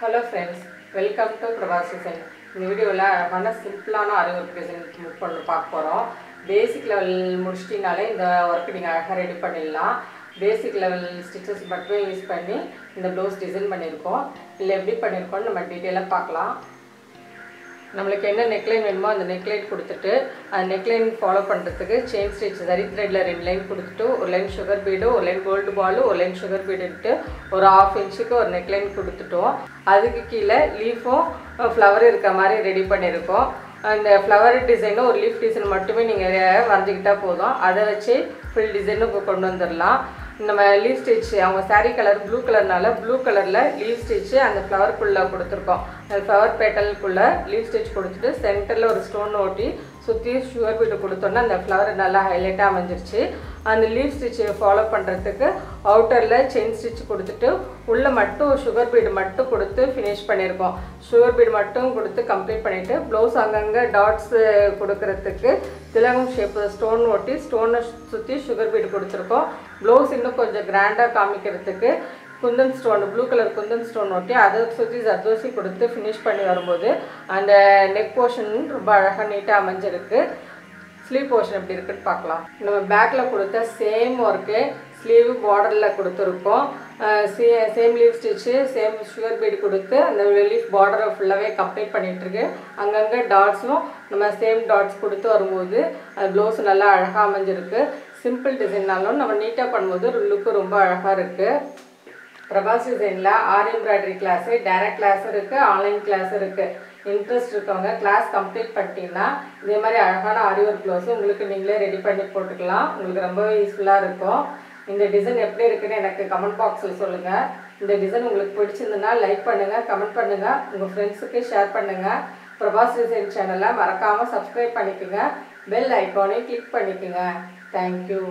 Hello friends welcome to Prabhas design இந்த வீடியோவில் அழகான சிம்பிளான அரை ஒர்க் டிசைன் புக் பண்ணி பார்க்க போகிறோம் பேசிக் லெவல் முடிச்சிட்டிங்கனாலே இந்த ஒர்க்கு நீங்கள் அழகாக ரெடி பண்ணிடலாம். பேசிக் லெவல் ஸ்டிச்சஸ் மட்டுமே யூஸ் பண்ணி இந்த ப்ளவுஸ் டிசைன் பண்ணியிருக்கோம். இல்லை எப்படி பண்ணியிருக்கோம்னு நம்ம டீட்டெயிலாக பார்க்கலாம். நம்மளுக்கு என்ன நெக்லைன் வேணுமோ அந்த நெக்லைன் கொடுத்துட்டு அந்த நெக்லைன் ஃபாலோ பண்ணுறதுக்கு செயின் ஸ்டிச் தரி த்ரெட்டில் ரெண்டு லைன் கொடுத்துட்டு ஒரு லைன் சுகர் பீடு ஒரு லைன் கோல்டு பாலு ஒரு லைன் சுகர் பீடுன்ட்டு ஒரு ஆஃப் இன்ச்சுக்கு ஒரு நெக்லைன் கொடுத்துட்டோம். அதுக்கு கீழே லீஃபும் ஃப்ளவர் இருக்க மாதிரி ரெடி பண்ணியிருக்கோம். அந்த ஃப்ளவர் டிசைனும் ஒரு லீஃப் டிசைன் மட்டுமே நீங்கள் வரைஞ்சிக்கிட்டால் போதும். அதை வச்சு ஃபுல் டிசைனும் கொண்டு வந்துடலாம். நம்ம லீவ் ஸ்டிச் அவங்க சாரீ கலர் ப்ளூ கலர்னால ப்ளூ கலரில் லீவ் ஸ்டிச்சு அந்த ஃப்ளவருக்குள்ளே கொடுத்துருக்கோம். அந்த ஃப்ளவர் பேட்டலுக்குள்ளே லீவ் ஸ்டிச் கொடுத்துட்டு சென்டரில் ஒரு ஸ்டோன் ஓட்டி சுற்றி சுகர் பீட்டு கொடுத்தோன்னா அந்த ஃப்ளவர் நல்லா ஹைலைட்டாக அமைஞ்சிருச்சு. அந்த லீவ் ஸ்டிச்சை ஃபாலோ பண்ணுறதுக்கு அவுட்டரில் செயின் ஸ்டிச் கொடுத்துட்டு உள்ளே மட்டும் சுகர் பீடு மட்டும் கொடுத்து ஃபினிஷ் பண்ணியிருக்கோம் சுகர் பீடு மட்டும் கொடுத்து கம்ப்ளீட் பண்ணிவிட்டு ப்ளவுஸ் அங்கங்கே டாட்ஸு கொடுக்கறதுக்கு திலகம் ஷேப்பு ஸ்டோன் ஒட்டி ஸ்டோனை சுற்றி சுகர் பீடு கொடுத்துருக்கோம். ப்ளவுஸ் இன்னும் கொஞ்சம் கிராண்டாக காமிக்கிறதுக்கு kundan stone blue colour kundan stone ஒட்டி அதை சுற்றி ஜர்தோசி கொடுத்து ஃபினிஷ் பண்ணி வரும்போது அந்த நெக் போர்ஷன் ரொம்ப அழகாக நீட்டாக அமைஞ்சிருக்கு. ஸ்லீவ் போர்ஷன் எப்படி இருக்குன்னு பார்க்கலாம். நம்ம பேக்கில் கொடுத்த சேம் ஒர்க்கு ஸ்லீவ் பார்டரில் கொடுத்துருக்கோம். சே same leaf stitch same sugar bead கொடுத்து அந்த லீஃப் பார்டரை ஃபுல்லாகவே கம்ப்ளீட் பண்ணிகிட்ருக்கு அங்கங்கே டாட்ஸும் நம்ம சேம் டாட்ஸ் கொடுத்து வரும்போது அது ப்ளவுஸ் நல்லா அழகாக அமைஞ்சிருக்கு. சிம்பிள் டிசைன்னாலும் நம்ம நீட்டாக பண்ணும்போது லுக்கு ரொம்ப அழகாக இருக்குது பிரபாஸ் டிசைனில் ஆரி எம்ப்ராய்டரி கிளாஸு டைரக்ட் கிளாஸும் இருக்குது ஆன்லைன் கிளாஸும் இருக்குது இன்ட்ரெஸ்ட் இருக்கவங்க கிளாஸ் கம்ப்ளீட் பண்ணிட்டீங்கன்னா இதே மாதிரி அழகான ஆரி ஒர்க் ப்ளவுஸும் உங்களுக்கு நீங்களே ரெடி பண்ணி போட்டுக்கலாம். உங்களுக்கு ரொம்பவே யூஸ்ஃபுல்லாக இருக்கும். இந்த டிசைன் எப்படி இருக்குன்னு எனக்கு கமெண்ட் பாக்ஸில் சொல்லுங்கள் இந்த டிசைன் உங்களுக்கு பிடிச்சிருந்ததுன்னா லைக் பண்ணுங்கள் கமெண்ட் பண்ணுங்கள் உங்கள் ஃப்ரெண்ட்ஸுக்கு ஷேர் பண்ணுங்கள் பிரபாஸ் டிசைன் சேனலை மறக்காமல் சப்ஸ்கிரைப் பண்ணிக்கோங்க. பெல் ஐக்கானையும் கிளிக் பண்ணிக்கோங்க. தேங்க்யூ